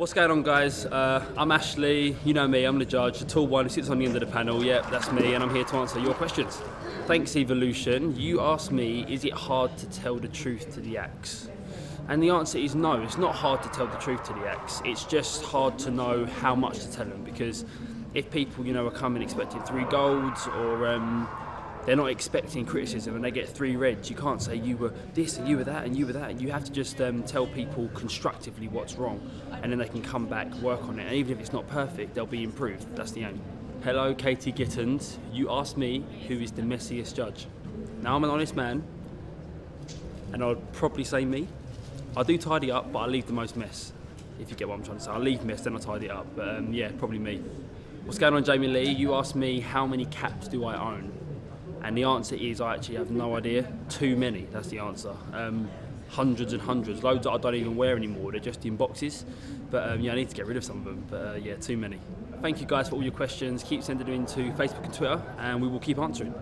What's going on, guys? Uh, I'm Ashley. You know me. I'm the judge, the tall one who sits on the end of the panel. Yep, that's me, and I'm here to answer your questions. Thanks, Evolution. You asked me, is it hard to tell the truth to the ex? And the answer is no. It's not hard to tell the truth to the ex. It's just hard to know how much to tell them because if people, you know, are coming expecting three golds or um, they're not expecting criticism and they get three reds. You can't say you were this and you were that and you were that. You have to just um, tell people constructively what's wrong and then they can come back, work on it. And even if it's not perfect, they'll be improved. That's the aim. Hello, Katie Gittens. You asked me who is the messiest judge. Now, I'm an honest man and I'd probably say me. I do tidy up, but I leave the most mess, if you get what I'm trying to say. I leave mess, then I tidy it up. But um, yeah, probably me. What's going on, Jamie Lee? You asked me how many caps do I own? And the answer is I actually have no idea. Too many, that's the answer. Um, hundreds and hundreds, loads that I don't even wear anymore, they're just in boxes. But um, yeah, I need to get rid of some of them, but uh, yeah, too many. Thank you guys for all your questions. Keep sending them into Facebook and Twitter, and we will keep answering.